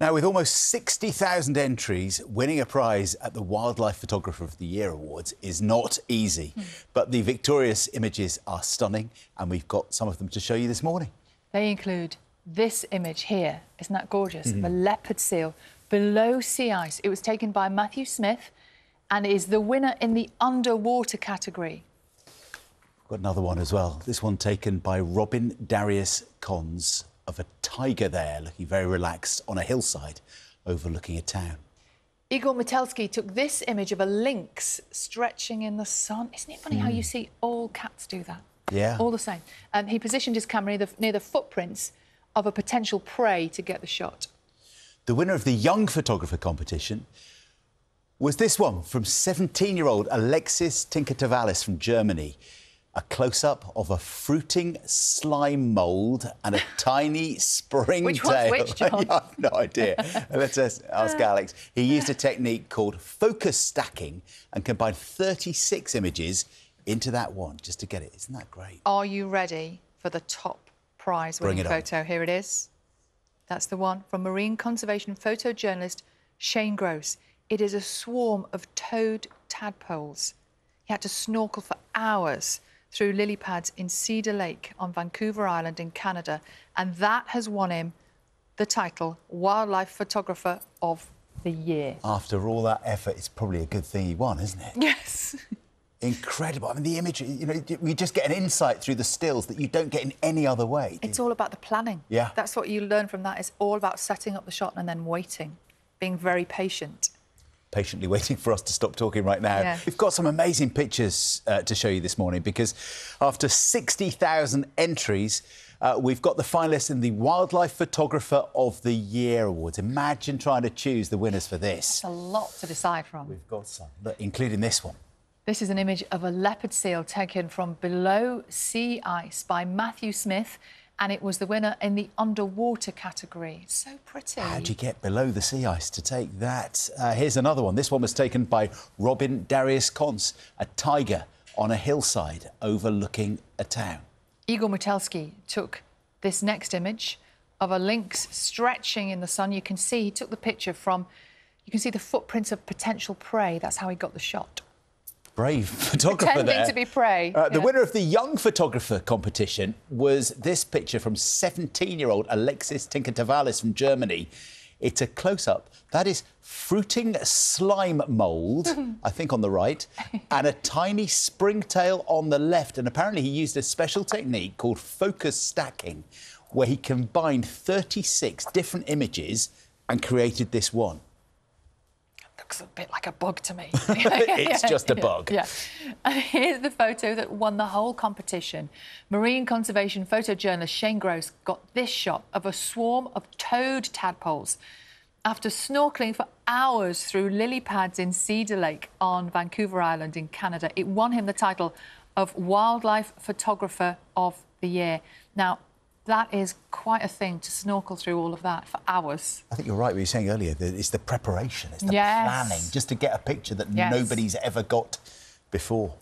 Now, with almost 60,000 entries, winning a prize at the Wildlife Photographer of the Year Awards is not easy. Mm. But the victorious images are stunning, and we've got some of them to show you this morning. They include this image here. Isn't that gorgeous? Mm. The leopard seal below sea ice. It was taken by Matthew Smith and is the winner in the underwater category. Got another one as well. This one taken by Robin Darius Conz of a tiger there, looking very relaxed on a hillside overlooking a town. Igor Metelskiy took this image of a lynx stretching in the sun. Isn't it funny mm. how you hmm. see all cats do that? Yeah. All the same. Um, he positioned his camera near the, near the footprints of a potential prey to get the shot. The winner of the Young Photographer competition was this one from 17 year old Alexis Tinker-Tsavalas from Germany a close up of a fruiting slime mould and a tiny springtail. Which one's which, John? I have no idea. Let's ask uh. Alex. He used a technique called focus stacking and combined 36 images into that one just to get it. Isn't that great? Are you ready for the top prize winning photo? On. Here it is. That's the one from marine conservation photojournalist Shane Gross. It is a swarm of toad tadpoles. He had to snorkel for hours through lily pads in Cedar Lake on Vancouver Island in Canada, and that has won him the title Wildlife Photographer of the Year. After all that effort, it's probably a good thing he won, isn't it? Yes. Incredible. I mean, the image, you know, you just get an insight through the stills that you don't get in any other way. It's all about the planning. Yeah. That's what you learn from that. It's all about setting up the shot and then waiting, being very patient patiently waiting for us to stop talking right now. Yeah. We've got some amazing pictures uh, to show you this morning because after 60,000 entries, uh, we've got the finalists in the Wildlife Photographer of the Year Awards. Imagine trying to choose the winners for this. That's a lot to decide from. We've got some, including this one. This is an image of a leopard seal taken from below sea ice by Matthew Smith and it was the winner in the underwater category. So pretty. How'd you get below the sea ice to take that? Uh, here's another one. This one was taken by Robin Darius Conz, a tiger on a hillside overlooking a town. Igor Metelskiy took this next image of a lynx stretching in the sun. You can see he took the picture from, you can see the footprints of potential prey. That's how he got the shot brave photographer Pretending there. to be prey. Uh, the yeah. winner of the Young Photographer competition was this picture from 17-year-old Alexis Tinker-Tsavalas from Germany. It's a close-up. That is fruiting slime mould, I think on the right, and a tiny springtail on the left. And apparently he used a special technique called focus stacking, where he combined 36 different images and created this one looks a bit like a bug to me. it's just a bug. Yeah. And here's the photo that won the whole competition. Marine conservation photojournalist Shane Gross got this shot of a swarm of toad tadpoles after snorkeling for hours through lily pads in Cedar Lake on Vancouver Island in Canada. It won him the title of Wildlife Photographer of the Year. Now, that is quite a thing to snorkel through all of that for hours. I think you're right. What you were saying earlier, that it's the preparation, it's the yes. planning, just to get a picture that yes. nobody's ever got before.